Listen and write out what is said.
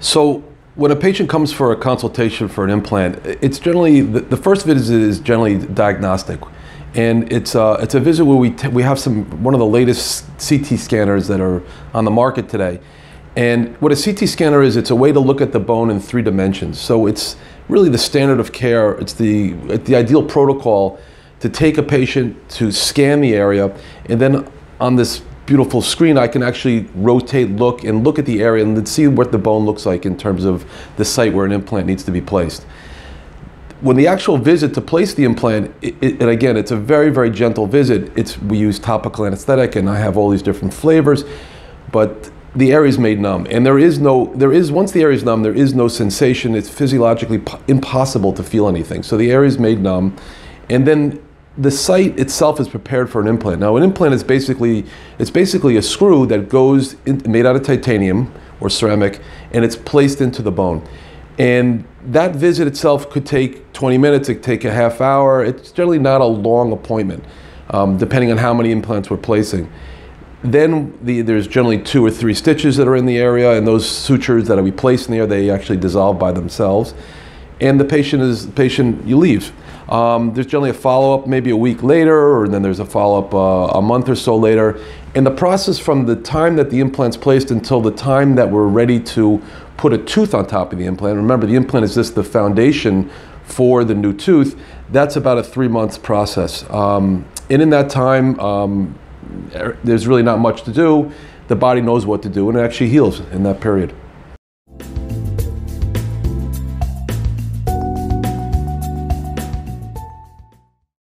So when a patient comes for a consultation for an implant, it's generally the, the first visit is generally diagnostic, and it's uh, it's a visit where we we have some one of the latest CT scanners that are on the market today. And what a CT scanner is, it's a way to look at the bone in three dimensions. So it's really the standard of care. It's the the ideal protocol to take a patient to scan the area, and then on this beautiful screen, I can actually rotate, look, and look at the area and see what the bone looks like in terms of the site where an implant needs to be placed. When the actual visit to place the implant, it, it, and again, it's a very, very gentle visit. It's we use topical anesthetic, and I have all these different flavors, but the area is made numb, and there is no, there is once the area is numb, there is no sensation. It's physiologically impossible to feel anything. So the area is made numb, and then the site itself is prepared for an implant. Now, an implant is basically it's basically a screw that goes in, made out of titanium or ceramic, and it's placed into the bone. And that visit itself could take 20 minutes. It could take a half hour. It's generally not a long appointment, um, depending on how many implants we're placing. Then the, there's generally two or three stitches that are in the area, and those sutures that are we placed in there, they actually dissolve by themselves. And the patient is the patient. You leave. Um, there's generally a follow up maybe a week later, or then there's a follow up uh, a month or so later. And the process from the time that the implant's placed until the time that we're ready to put a tooth on top of the implant, remember the implant is just the foundation for the new tooth, that's about a three month process. Um, and in that time, um, there's really not much to do. The body knows what to do and it actually heals in that period.